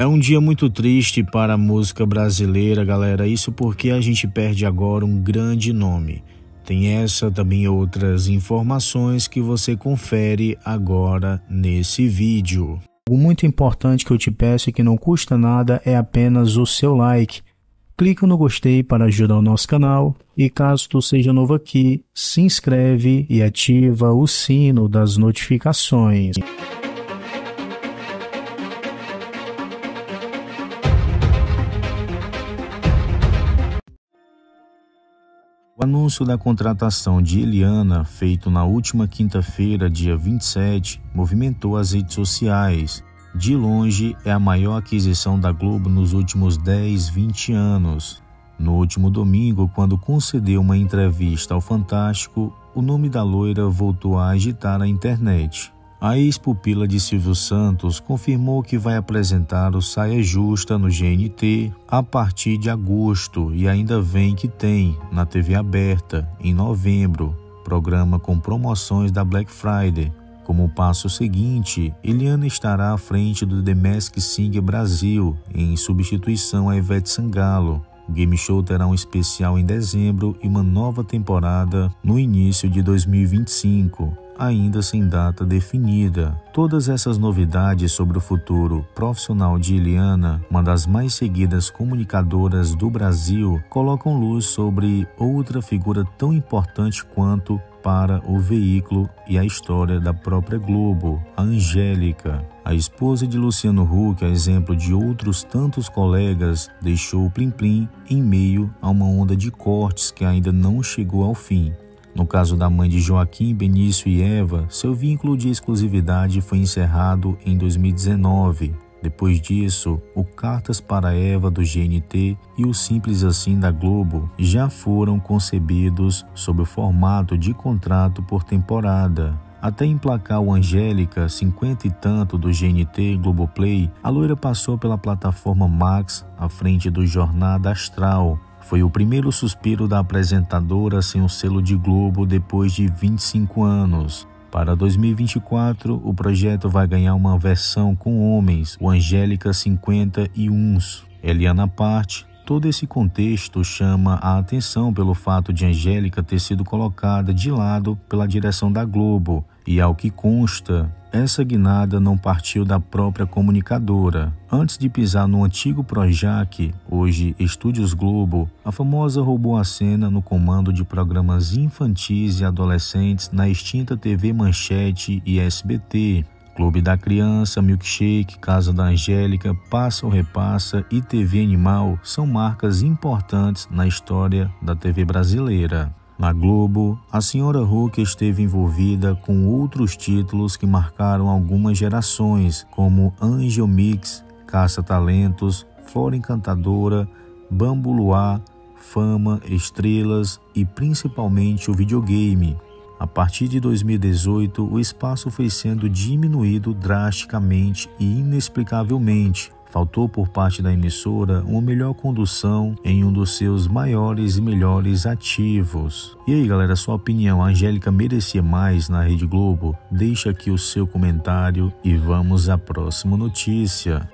É um dia muito triste para a música brasileira, galera. Isso porque a gente perde agora um grande nome. Tem essa também outras informações que você confere agora nesse vídeo. O muito importante que eu te peço e que não custa nada é apenas o seu like. Clica no gostei para ajudar o nosso canal e caso tu seja novo aqui, se inscreve e ativa o sino das notificações. O anúncio da contratação de Eliana, feito na última quinta-feira, dia 27, movimentou as redes sociais. De longe, é a maior aquisição da Globo nos últimos 10, 20 anos. No último domingo, quando concedeu uma entrevista ao Fantástico, o nome da loira voltou a agitar a internet. A ex-pupila de Silvio Santos confirmou que vai apresentar o Saia Justa no GNT a partir de agosto e ainda vem que tem na TV aberta em novembro, programa com promoções da Black Friday. Como passo seguinte, Eliana estará à frente do The Mask Singer Brasil em substituição a Ivete Sangalo. O game show terá um especial em dezembro e uma nova temporada no início de 2025 ainda sem data definida. Todas essas novidades sobre o futuro profissional de Eliana, uma das mais seguidas comunicadoras do Brasil, colocam luz sobre outra figura tão importante quanto para o veículo e a história da própria Globo, a Angélica. A esposa de Luciano Huck, a exemplo de outros tantos colegas, deixou o Plim Plim em meio a uma onda de cortes que ainda não chegou ao fim. No caso da mãe de Joaquim, Benício e Eva, seu vínculo de exclusividade foi encerrado em 2019. Depois disso, o Cartas para Eva do GNT e o Simples Assim da Globo já foram concebidos sob o formato de contrato por temporada. Até emplacar o Angélica, cinquenta e tanto do GNT Globoplay, a loira passou pela plataforma Max à frente do Jornada Astral, foi o primeiro suspiro da apresentadora sem o selo de Globo depois de 25 anos. Para 2024, o projeto vai ganhar uma versão com homens, o Angélica 51. Eliana parte, todo esse contexto chama a atenção pelo fato de Angélica ter sido colocada de lado pela direção da Globo, e ao que consta, essa guinada não partiu da própria comunicadora. Antes de pisar no antigo Projac, hoje Estúdios Globo, a famosa roubou a cena no comando de programas infantis e adolescentes na extinta TV Manchete e SBT. Clube da Criança, Milkshake, Casa da Angélica, Passa ou Repassa e TV Animal são marcas importantes na história da TV brasileira. Na Globo, a senhora Hulk esteve envolvida com outros títulos que marcaram algumas gerações, como Angel Mix, Caça Talentos, Flora Encantadora, Bambu Luar, Fama, Estrelas e principalmente o videogame. A partir de 2018, o espaço foi sendo diminuído drasticamente e inexplicavelmente, Faltou por parte da emissora uma melhor condução em um dos seus maiores e melhores ativos. E aí, galera, sua opinião, a Angélica merecia mais na Rede Globo? Deixa aqui o seu comentário e vamos à próxima notícia.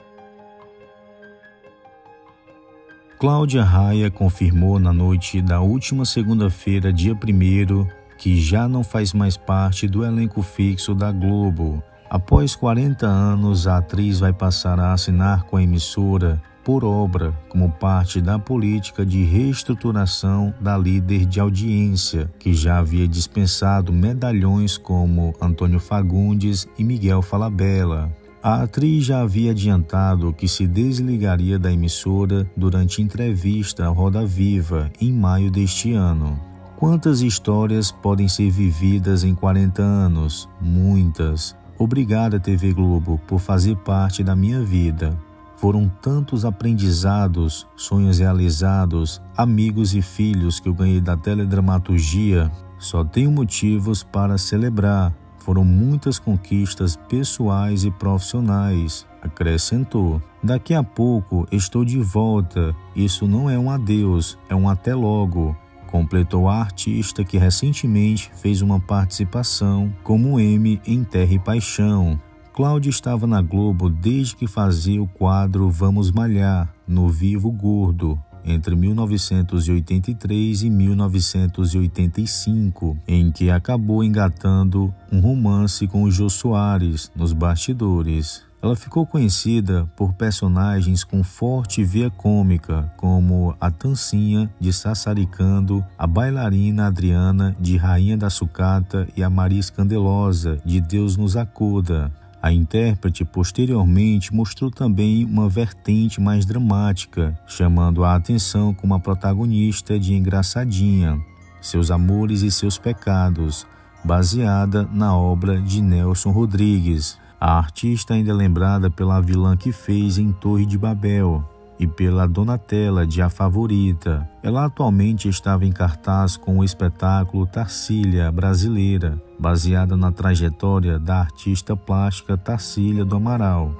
Cláudia Raia confirmou na noite da última segunda-feira, dia 1 que já não faz mais parte do elenco fixo da Globo. Após 40 anos, a atriz vai passar a assinar com a emissora por obra, como parte da política de reestruturação da líder de audiência, que já havia dispensado medalhões como Antônio Fagundes e Miguel Falabella. A atriz já havia adiantado que se desligaria da emissora durante entrevista ao Roda Viva em maio deste ano. Quantas histórias podem ser vividas em 40 anos? Muitas. Obrigada, TV Globo, por fazer parte da minha vida. Foram tantos aprendizados, sonhos realizados, amigos e filhos que eu ganhei da teledramaturgia. Só tenho motivos para celebrar. Foram muitas conquistas pessoais e profissionais, acrescentou. Daqui a pouco estou de volta. Isso não é um adeus, é um até logo completou a artista que recentemente fez uma participação como M em Terra e Paixão. Cláudia estava na Globo desde que fazia o quadro Vamos Malhar, no Vivo Gordo, entre 1983 e 1985, em que acabou engatando um romance com o Jô Soares nos bastidores. Ela ficou conhecida por personagens com forte via cômica, como a Tancinha de Sassaricando, a bailarina Adriana de Rainha da Sucata e a Maria Escandelosa de Deus nos acuda. A intérprete posteriormente mostrou também uma vertente mais dramática, chamando a atenção como a protagonista de Engraçadinha, Seus Amores e Seus Pecados, baseada na obra de Nelson Rodrigues. A artista ainda é lembrada pela vilã que fez em Torre de Babel e pela Donatella de A Favorita. Ela atualmente estava em cartaz com o espetáculo Tarsília Brasileira, baseada na trajetória da artista plástica Tarsília do Amaral.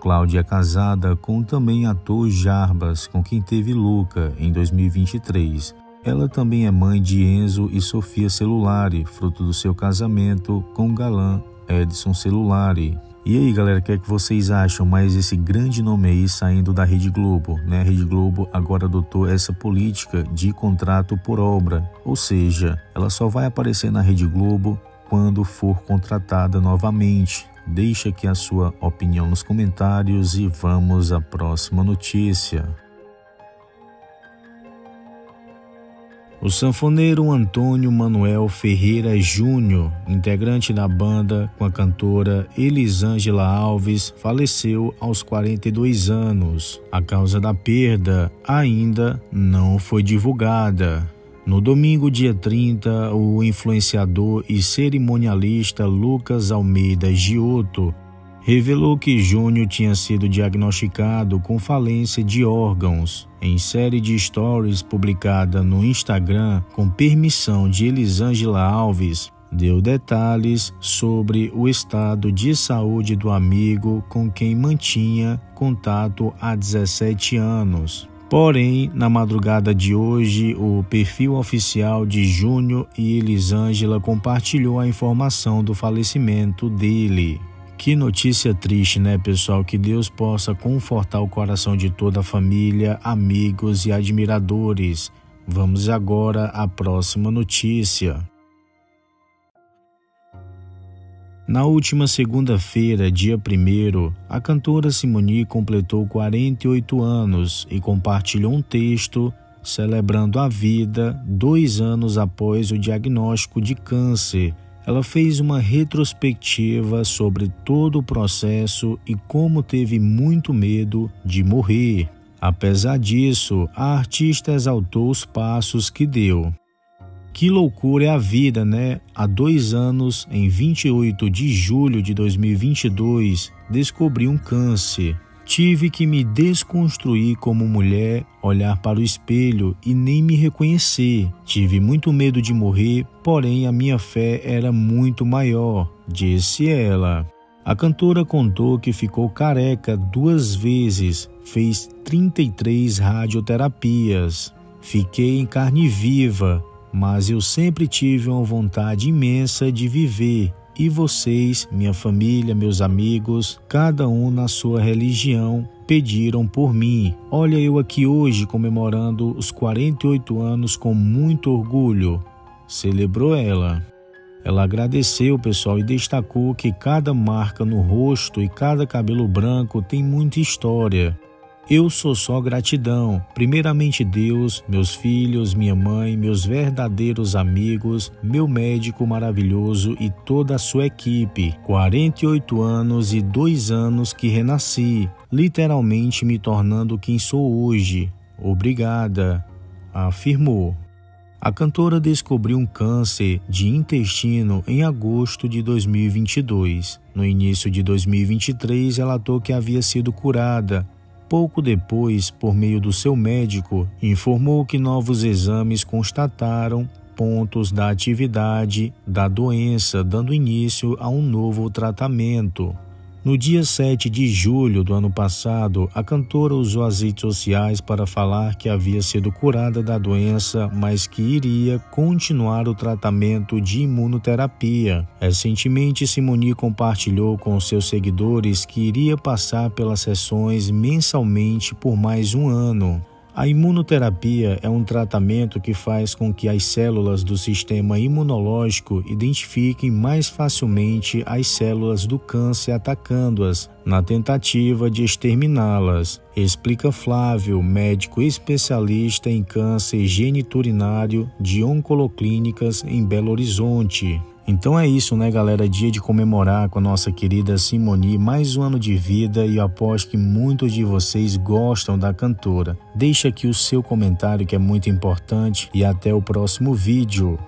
Cláudia é casada com também ator Jarbas, com quem teve Luca em 2023. Ela também é mãe de Enzo e Sofia Celulari, fruto do seu casamento com o galã Edson Celulari. E aí, galera, o que é que vocês acham mais esse grande nome aí saindo da Rede Globo? Né? A Rede Globo agora adotou essa política de contrato por obra, ou seja, ela só vai aparecer na Rede Globo quando for contratada novamente. Deixa aqui a sua opinião nos comentários e vamos à próxima notícia. O sanfoneiro Antônio Manuel Ferreira Júnior, integrante da banda com a cantora Elisângela Alves, faleceu aos 42 anos. A causa da perda ainda não foi divulgada. No domingo, dia 30, o influenciador e cerimonialista Lucas Almeida Giotto revelou que Júnior tinha sido diagnosticado com falência de órgãos. Em série de stories publicada no Instagram com permissão de Elisângela Alves, deu detalhes sobre o estado de saúde do amigo com quem mantinha contato há 17 anos. Porém, na madrugada de hoje, o perfil oficial de Júnior e Elisângela compartilhou a informação do falecimento dele. Que notícia triste, né, pessoal? Que Deus possa confortar o coração de toda a família, amigos e admiradores. Vamos agora à próxima notícia. Na última segunda-feira, dia 1, a cantora Simone completou 48 anos e compartilhou um texto celebrando a vida dois anos após o diagnóstico de câncer ela fez uma retrospectiva sobre todo o processo e como teve muito medo de morrer. Apesar disso, a artista exaltou os passos que deu. Que loucura é a vida, né? Há dois anos, em 28 de julho de 2022, descobri um câncer. Tive que me desconstruir como mulher, olhar para o espelho e nem me reconhecer. Tive muito medo de morrer, porém a minha fé era muito maior, disse ela. A cantora contou que ficou careca duas vezes, fez 33 radioterapias. Fiquei em carne viva, mas eu sempre tive uma vontade imensa de viver e vocês, minha família, meus amigos, cada um na sua religião, pediram por mim. Olha eu aqui hoje comemorando os 48 anos com muito orgulho. Celebrou ela. Ela agradeceu, pessoal, e destacou que cada marca no rosto e cada cabelo branco tem muita história. Eu sou só gratidão. Primeiramente, Deus, meus filhos, minha mãe, meus verdadeiros amigos, meu médico maravilhoso e toda a sua equipe. 48 anos e dois anos que renasci, literalmente me tornando quem sou hoje. Obrigada, afirmou. A cantora descobriu um câncer de intestino em agosto de 2022. No início de 2023, relatou que havia sido curada Pouco depois, por meio do seu médico, informou que novos exames constataram pontos da atividade da doença, dando início a um novo tratamento. No dia 7 de julho do ano passado, a cantora usou as redes sociais para falar que havia sido curada da doença, mas que iria continuar o tratamento de imunoterapia. Recentemente, Simoni compartilhou com seus seguidores que iria passar pelas sessões mensalmente por mais um ano. A imunoterapia é um tratamento que faz com que as células do sistema imunológico identifiquem mais facilmente as células do câncer atacando-as, na tentativa de exterminá-las, explica Flávio, médico especialista em câncer geniturinário de Oncoloclínicas em Belo Horizonte. Então é isso, né, galera? Dia de comemorar com a nossa querida Simone mais um ano de vida e aposto que muitos de vocês gostam da cantora. Deixa aqui o seu comentário que é muito importante e até o próximo vídeo.